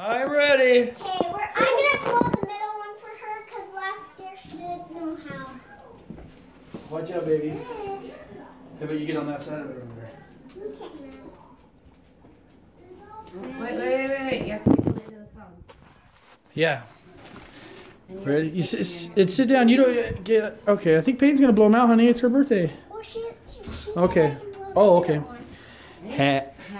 I'm ready. Okay, we're, I'm gonna blow the middle one for her because last year she didn't know how. Watch out, baby. How about you get on that side of it over there? Okay, now. Wait, wait, wait, wait, wait. You have to wait till the end of the song. Yeah. Ready? You sit, doing it, sit down. You don't uh, get. Okay, I think Payten's gonna blow them out, honey. It's her birthday. Well, she, she, she said Okay. I can blow Oh, okay. one.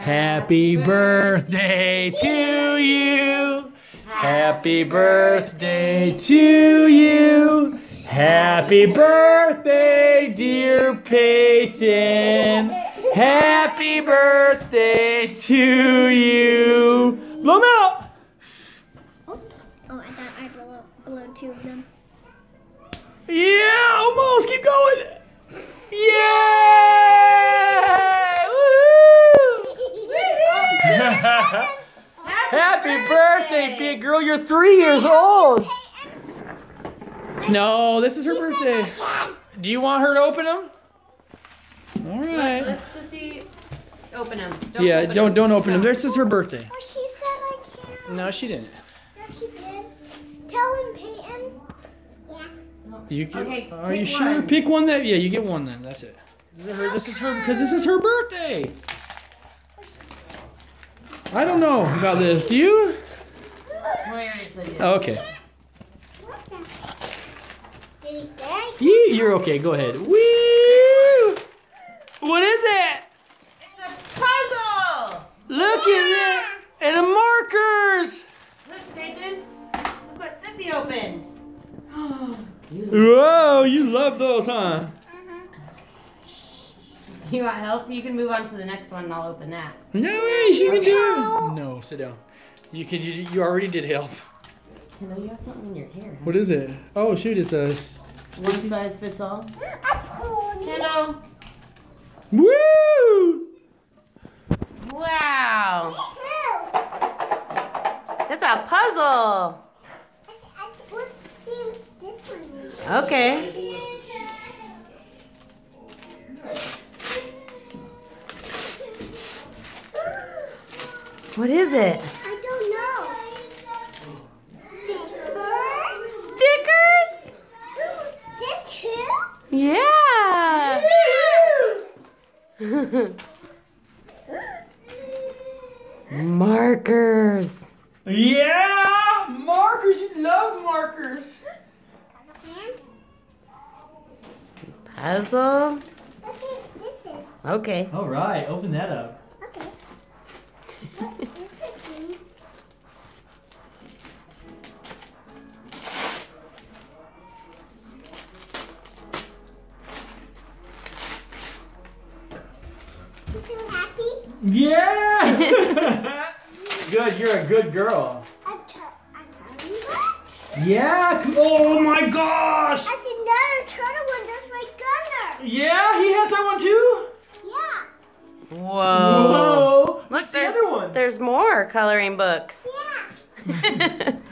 Ha- happy birthday to you. Happy birthday to you. Happy birthday, dear Payten. Happy birthday to you. Blow them out. Oops. Oh, I thought I blew, blew two of them. Yeah, Happy birthday, big girl. You're three years old. No, this is her birthday. Do you want her to open them? All right. Let, right. let's see. Open them. Don't Yeah, open don't 'em. don't open them. This is her birthday. Oh, she said I can't. No, she didn't. No, she did. Tell him, Payten. Yeah. You can, Okay, are you pick sure? one. Pick one that. Yeah, you get one then. That's it. This is her. This is her because this is her birthday. I don't know about this. Do you? Oh, I already said yes. Okay. What's that? Did he say? You, you're okay. Go ahead. Woo! What is it? It's a puzzle! Look at it. And the markers! Look, Payten. Look what Sissy opened. Whoa, you love those, huh? Do you want help? You can move on to the next one and I'll open that. No way, she can do it. No, sit down. You could. You, you already did help. I know you have something in your hair. What is it? Oh shoot, it's a. s- One size fits all. A pony. Kendall. Woo! Wow. Who? That's a puzzle. I s- I s- Let's see what's this one. Okay. What is it? I don't know. Stickers? This too? Yeah. Markers. Yeah, markers. You love markers. Puzzle. Let's see what this is. Okay. All right, open that up. Okay. What is this means? You feel happy? Yeah. good. You're a good girl. I'm, t- I'm telling you that. Yeah. Oh my gosh. That's another turtle one. That's my gunner. Yeah, he has that one too. Yeah. Whoa. Whoa. Look, What's the there's, other one? there's more coloring books. Yeah.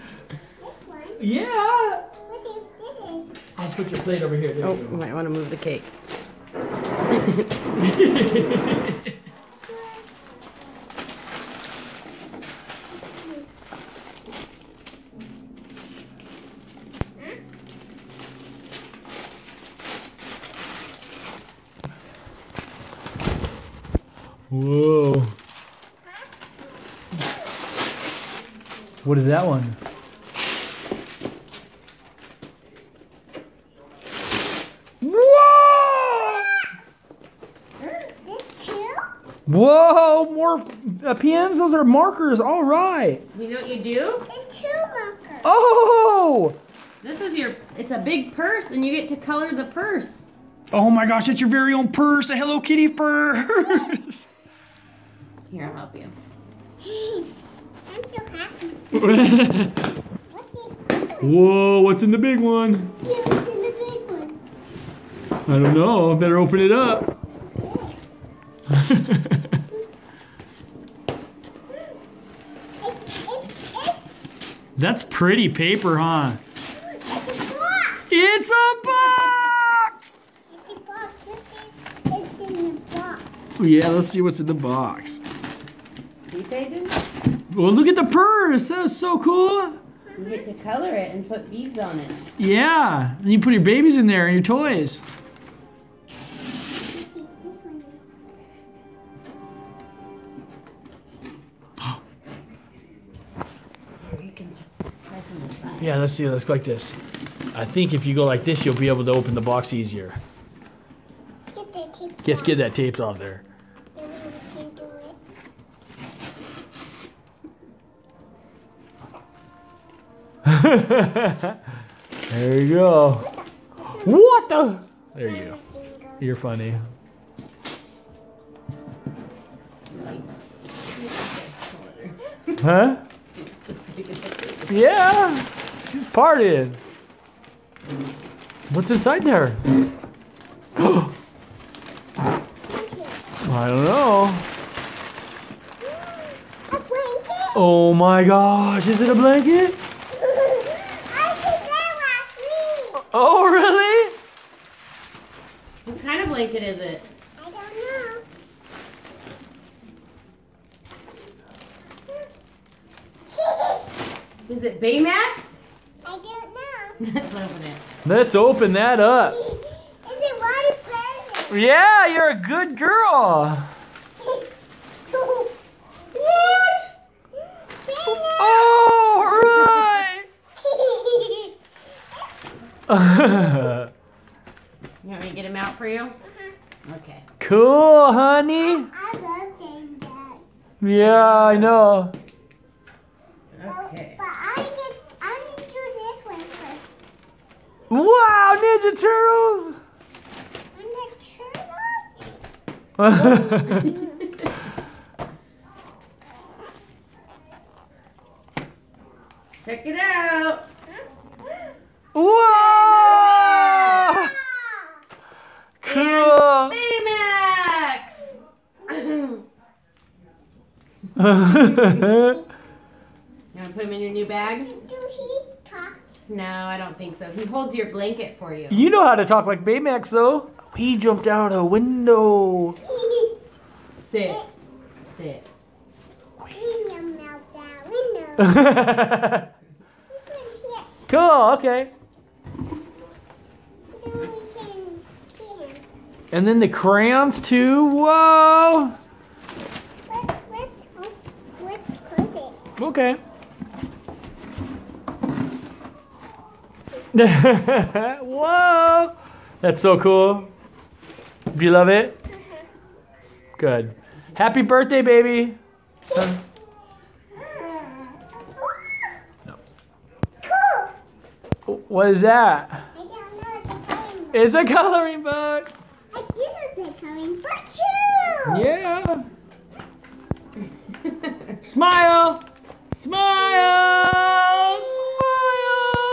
This one. Yeah. Let's see what this. I'll put your plate over here. There oh, you you go. might want to move the cake. Whoa. What is that one? Whoa! Whoa, more uh, pens? Those are markers. All right. You know what you do? It's two markers. Oh! This is your, it's a big purse and you get to color the purse. Oh my gosh, it's your very own purse, a Hello Kitty purse. Here, I'll help you. I'm so happy. Whoa, what's in the big one? Yeah, what's in the big one? I don't know. Better open it up. It's, it's, it's, That's pretty paper, huh? it's a box. It's a box! It's a box. It's in the box. Yeah, let's see what's in the box. See, Pages? Well, look at the purse. That was so cool. You get to color it and put beads on it. Yeah. And you put your babies in there and your toys. See, this one is. Or you can just try from the side. Yeah, let's do. Let's go like this. I think if you go like this, you'll be able to open the box easier. Let's get that tape. Let's get that taped off there. there you go. What the? There you go. You're funny. Huh? Yeah. She's partying. What's inside there? I don't know. A blanket? Oh my gosh, is it a blanket? I did that last week. Oh, really? What kind of blanket is it? I don't know. Is it Baymax? I don't know. Let's open it. Let's open that up. Is it what a present? Yeah, you're a good girl. what? All right. You want me to get him out for you? Mm-hmm. Okay. cool, honey. I love game bags. Yeah, I know. Oh, okay. But I need, I need to do this one first. Wow, Ninja Turtles. I'm the turtle. Check it out. Whoa! Cool. Baymax! you want to put him in your new bag? Do he talk? No, I don't think so. He holds your blanket for you. you know how to talk like Baymax, though. He jumped out a window. Sit. Sit. Window meltdown. Window. cool, This one here. okay. Then we can see him. And then the crayons, too. Whoa. Let's, let's, oh, let's close it. Okay. Whoa! That's so cool. Do you love it? Uh-huh. Good. Happy birthday, baby. Huh? No. Cool. What is that? I don't know the coloring book. It's a coloring book. This is the coloring book too. Yeah. Smile. Smile.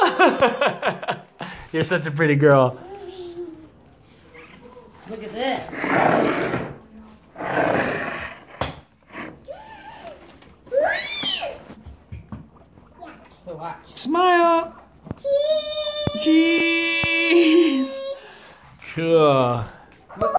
Smile. You're such a pretty girl. Look at this. So watch. Smile.